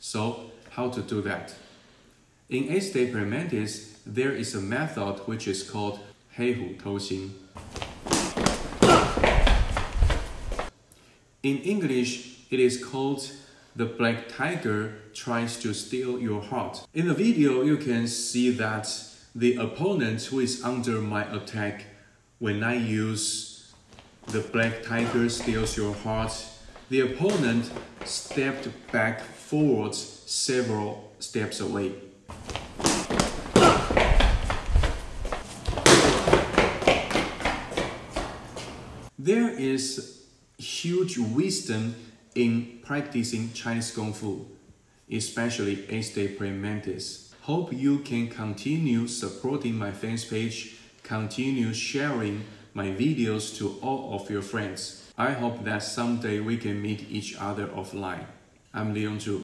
So how to do that? In eight-day prayer mantis, there is a method which is called Heihu Touxin. In English, it is called The Black Tiger Tries to Steal Your Heart. In the video, you can see that the opponent who is under my attack when I use The Black Tiger Steals Your Heart the opponent stepped back forwards several steps away. There is huge wisdom in practicing Chinese Kung Fu, especially Eight-Step Praying Mantis. Hope you can continue supporting my fans page, continue sharing my videos to all of your friends. I hope that someday we can meet each other offline. I'm Leon Chu.